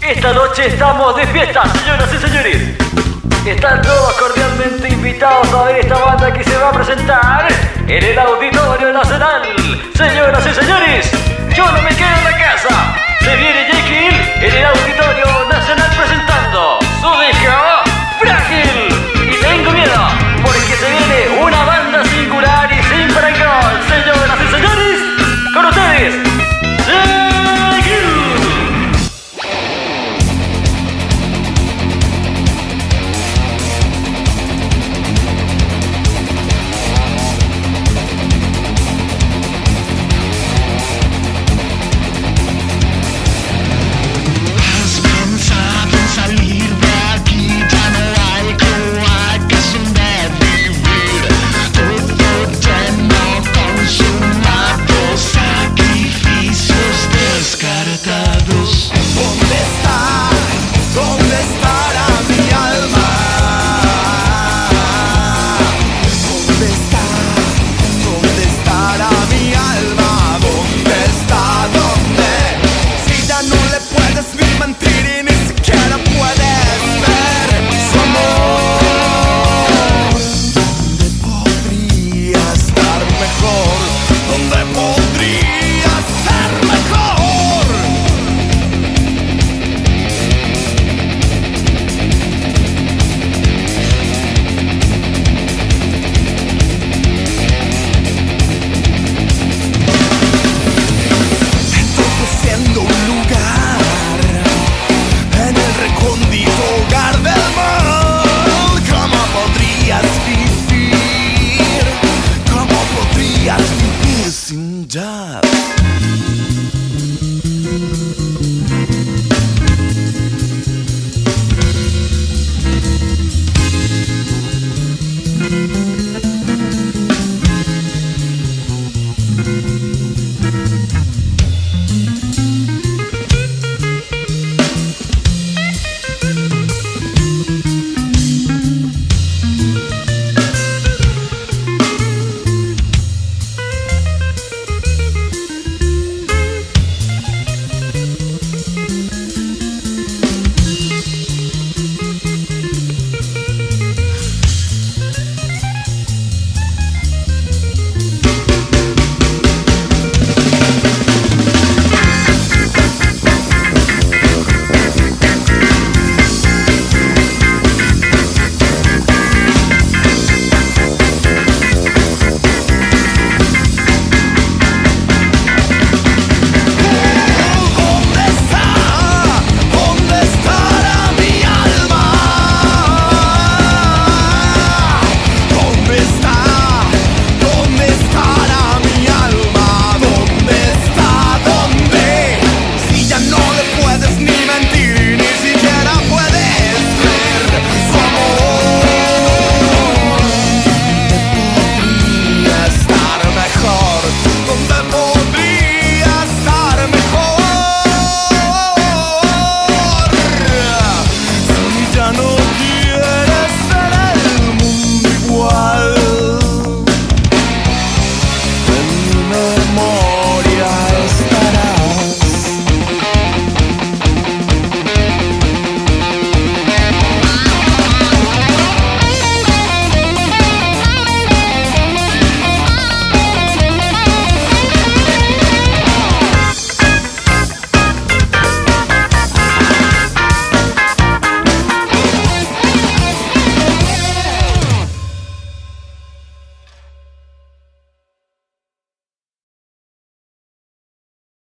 Esta noche estamos de fiesta, señoras y señores. Están todos cordialmente invitados a ver esta banda que se va a presentar en el Auditorio Nacional. Señoras y señores, yo no me quedo en la casa. Se viene Jekyll en el Auditorio job.